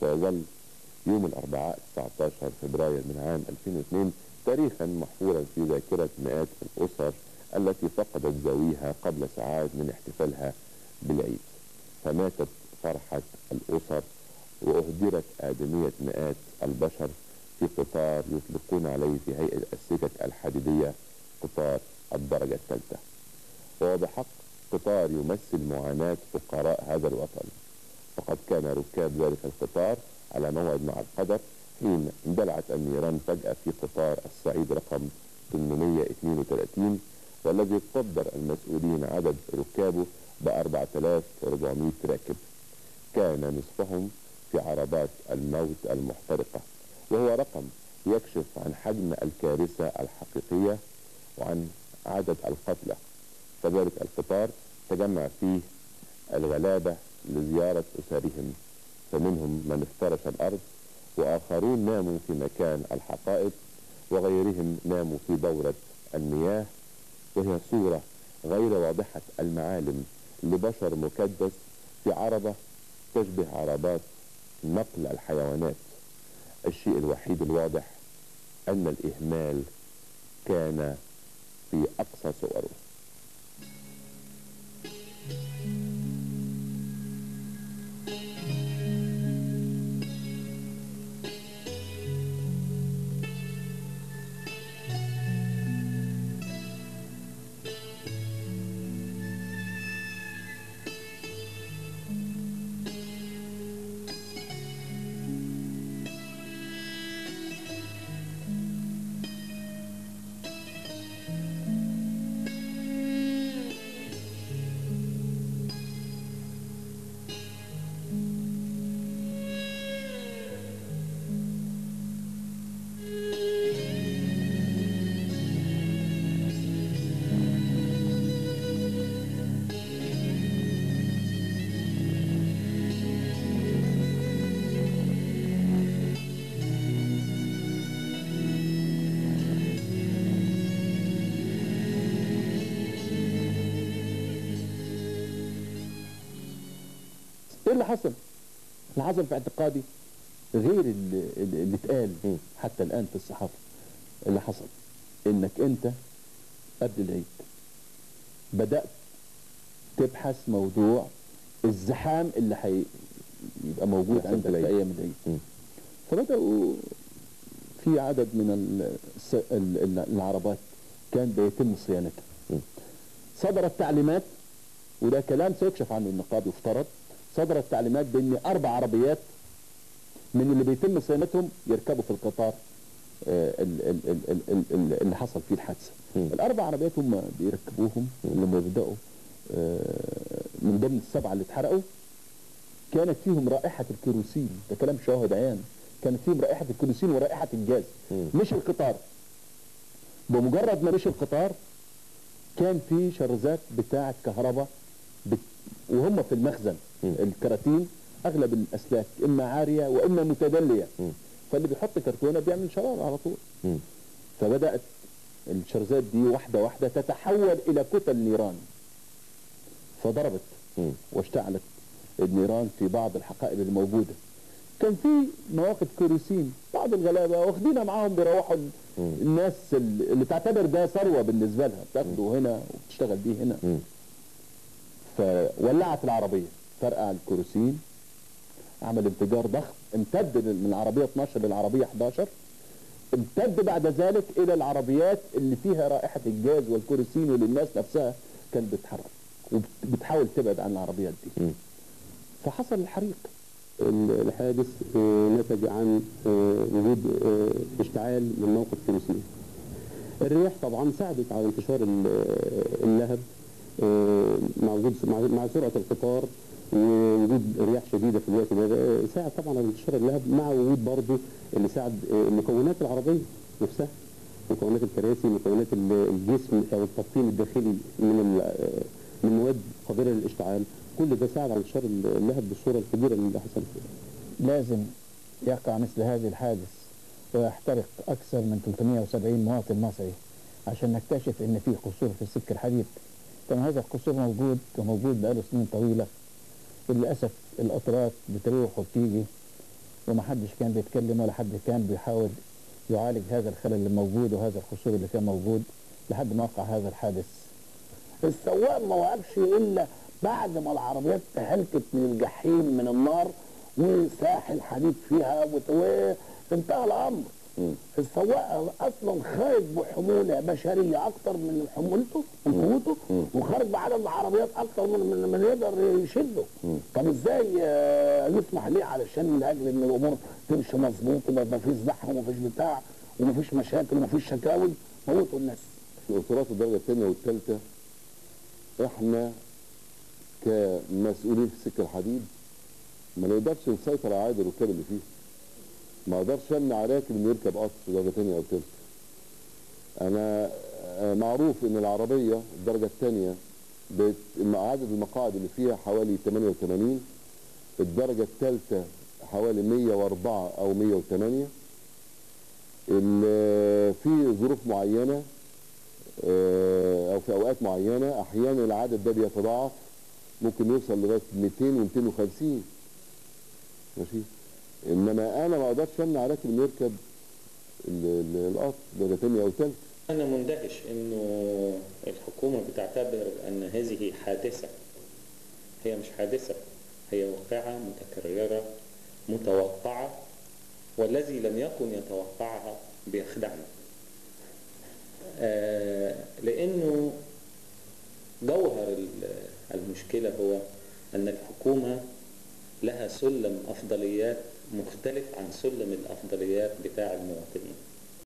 سيظل يوم الأربعاء 19 فبراير من عام 2002 تاريخا محفورا في ذاكرة مئات الأسر التي فقدت ذويها قبل ساعات من احتفالها بالعيد. فماتت فرحة الأسر وأهدرت آدمية مئات البشر في قطار يطلقون عليه في هيئة السكك الحديدية قطار الدرجة الثالثة. وهو بحق قطار يمثل معاناة فقراء هذا الوطن. فقد كان ركاب ذلك القطار على موعد مع القدر حين اندلعت النيران فجأة في قطار الصعيد رقم 832 والذي قدر المسؤولين عدد ركابه ب 4400 راكب. كان نصفهم في عربات الموت المحترقة وهو رقم يكشف عن حجم الكارثة الحقيقية وعن عدد القتلى. فذلك القطار تجمع فيه الغلابة لزيارة أسرهم فمنهم من افترش الأرض وآخرون ناموا في مكان الحقائب وغيرهم ناموا في دورة المياه وهي صورة غير واضحة المعالم لبشر مكدس في عربة تشبه عربات نقل الحيوانات. الشيء الوحيد الواضح أن الإهمال كان في أقصى صوره. إيه اللي حصل؟ اللي حصل في اعتقادي غير اللي, اللي اتقال. حتى الآن في الصحافة اللي حصل إنك أنت قبل العيد بدأت تبحث موضوع الزحام اللي هيبقى موجود عندك في. أيام العيد. فبدأوا في عدد من الس- ال- ال- العربات كان بيتم صيانتها. صدرت تعليمات وده كلام سيكشف عنه النقاب يفترض صدرت تعليمات بإن أربع عربيات من اللي بيتم صيانتهم يركبوا في القطار آه، ال- ال- ال- ال- ال- ال- اللي حصل فيه الحادثة. الأربع عربيات هم بيركبوهم لما بداوا آه، من ضمن السبعة اللي اتحرقوا كانت فيهم رائحة الكيروسين ده كلام شواهد عيان كانت فيهم رائحة الكيروسين ورائحة الجاز. مش القطار بمجرد ما مشي القطار كان في شرزات بتاعة كهرباء. وهم في المخزن. الكراتين أغلب الأسلاك إما عارية وإما متدلية مم. فاللي بيحط كرتونة بيعمل شرارة على طول مم. فبدأت الشرزات دي واحدة واحدة تتحول إلى كتل نيران فضربت مم. واشتعلت النيران في بعض الحقائب الموجودة كان في مواقف كيروسين بعض الغلابة واخدينها معاهم بيروحوا. الناس ال- اللي تعتبر ده ثروة بالنسبة لها بتاخده هنا وبتشتغل بيه هنا مم. فولعت العربية. فرقع الكيروسين عمل انفجار ضخم. امتد من العربيه 12 للعربية 11 امتد بعد ذلك إلى العربيات اللي فيها رائحة الجاز والكيروسين واللي الناس نفسها كانت بتحرك وبتحاول تبعد عن العربيات دي. فحصل الحريق. ال- الحادث آه، نتج عن آه، وجود آه، اشتعال من موقد كيروسين الرياح طبعا ساعدت على انتشار ال- اللهب آه، مع سرعة القطار ووجود رياح شديدة في الوقت ده ساعد طبعا على انتشار اللهب مع وجود برضه اللي ساعد آه، مكونات العربية نفسها مكونات الكراسي مكونات ال- الجسم أو التبطين الداخلي من من مواد قابلة للاشتعال. كل ده ساعد على انتشار اللهب بالصورة الكبيرة اللي حصلت فيها. لازم يقع مثل هذه الحادث ويحترق أكثر من 370 مواطن مصري عشان نكتشف إن في قصور في السلك الحديد. طبعا هذا القصور موجود وموجود بقاله سنين طويلة. وللأسف القطارات بتروح وبتيجي ومحدش كان بيتكلم ولا حد كان بيحاول يعالج هذا الخلل اللي موجود وهذا القصور اللي كان موجود لحد ما وقع هذا الحادث. السواق ما وقفش إلا بعد ما العربيات تهلكت من الجحيم من النار وساح الحديد فيها وانتهى الأمر. السواق أصلا خارج بحمولة بشرية أكتر من حمولته من قوته وخارج بعدد العربيات أكتر من من, يقدر يشده. طب إزاي آه، يسمح ليه علشان من أجل إن الأمور تمشي مظبوط وما فيش زحمة وما فيش بتاع وما فيش مشاكل وما فيش شكاوي؟ موتوا الناس. في أسرات الدرجة الثانية والثالثة إحنا كمسؤولين في سكة الحديد ما نقدرش نسيطر على عدد الركاب اللي فيه. ما أقدرش امنع راكب انه يركب قطر درجة ثانية أو ثالثة أنا آه، معروف إن العربية الدرجة الثانية بت- عدد المقاعد اللي فيها حوالي 88 الدرجة الثالثة حوالي 104 أو 108 ال- في ظروف معينة آه، أو في أوقات معينة أحيانا العدد ده بيتضاعف ممكن يوصل لغاية 200 و250 ماشي؟ إنما أنا ما أقدرش أمنع راكب انه يركب ال- ال- القطر. درجه ثانية أو ثالثه أنا مندهش إنه الحكومة بتعتبر أن هذه حادثة. هي مش حادثة. هي واقعة متكررة متوقعة والذي لم يكن يتوقعها بيخدعنا آه لأنه جوهر ال- المشكلة هو أن الحكومة لها سلم أفضليات مختلف عن سلم الأفضليات بتاع المواطنين.